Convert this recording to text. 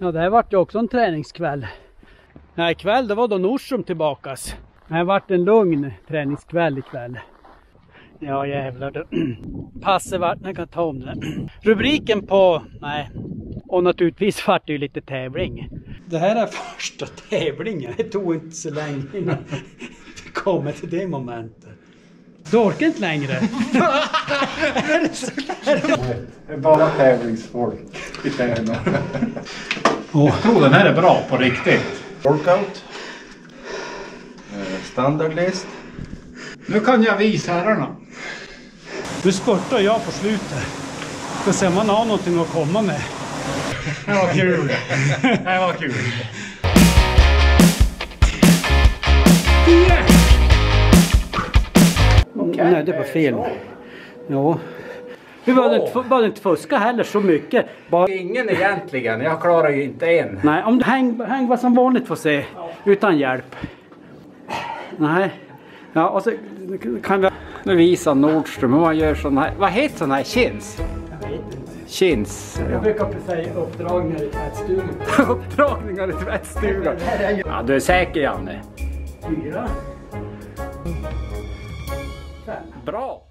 Ja, det här vart ju också en träningskväll. Nej, ikväll det var då Nordström tillbakas. Det här vart en lugn träningskväll ikväll. Ja jävlar du. Passet vart, jag kan ta om det. Rubriken på, nej. Och naturligtvis vart det ju lite tävling. Det här är första tävlingen. Det tog inte så länge innan vi kommer till det momentet. Du orkar inte längre. är det så? Det är bara tävlingsfolk i tävlan. Jag tror den här är bra på riktigt. Workout. Eh, Standardlist. Nu kan jag visa herrarna. Nu spurtar jag på slutet. Ska se om man har någonting att komma med. Det var kul. Det var kul. Nej, det är på film. Vi behövde inte, behövde inte fuska heller så mycket. Bara, Ingen egentligen, jag klarar ju inte en. nej, om du häng, häng vad som vanligt får se. Utan hjälp. Nej. Ja, och så kan vi... Nu visar Nordström hur man gör sån här, vad heter sån här chins? Chins. Jag brukar säga uppdragningar i tvättstugan. Uppdragningar i tvättstugan. Ja, du är säker Janne? Fyra. Bra!